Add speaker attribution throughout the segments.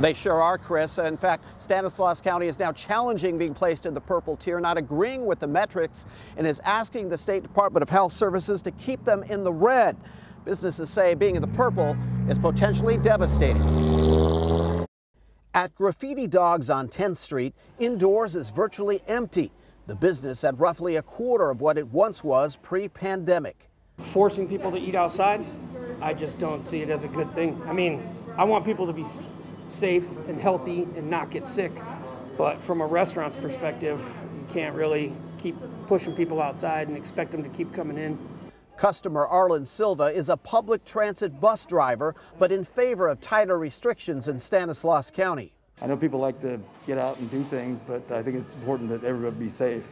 Speaker 1: They sure are, Chris. In fact, Stanislaus County is now challenging being placed in the purple tier, not agreeing with the metrics, and is asking the State Department of Health Services to keep them in the red. Businesses say being in the purple is potentially devastating. At Graffiti Dogs on 10th Street, indoors is virtually empty. The business at roughly a quarter of what it once was pre pandemic.
Speaker 2: Forcing people to eat outside, I just don't see it as a good thing. I mean, I want people to be safe and healthy and not get sick. But from a restaurant's perspective, you can't really keep pushing people outside and expect them to keep coming in.
Speaker 1: Customer Arlen Silva is a public transit bus driver, but in favor of tighter restrictions in Stanislaus County.
Speaker 3: I know people like to get out and do things, but I think it's important that everybody be safe.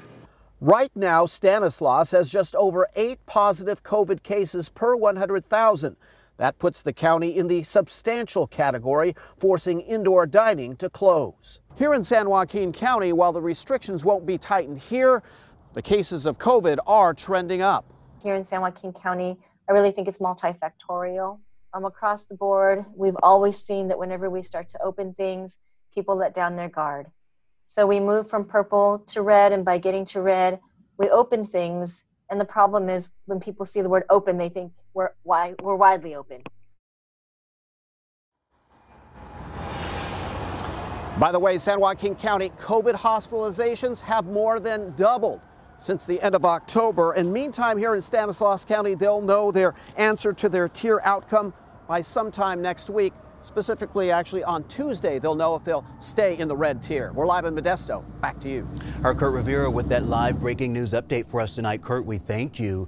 Speaker 1: Right now, Stanislaus has just over eight positive COVID cases per 100,000. That puts the county in the substantial category, forcing indoor dining to close. Here in San Joaquin County, while the restrictions won't be tightened here, the cases of COVID are trending up.
Speaker 4: Here in San Joaquin County, I really think it's multifactorial. Um, across the board, we've always seen that whenever we start to open things, people let down their guard. So we moved from purple to red, and by getting to red, we opened things and the problem is when people see the word open, they think we're, why, we're widely open.
Speaker 1: By the way, San Joaquin County COVID hospitalizations have more than doubled since the end of October. And meantime, here in Stanislaus County, they'll know their answer to their tier outcome by sometime next week. Specifically, actually on Tuesday, they'll know if they'll stay in the red tier. We're live in Modesto. Back to you.
Speaker 5: Our Kurt Rivera with that live breaking news update for us tonight. Kurt, we thank you.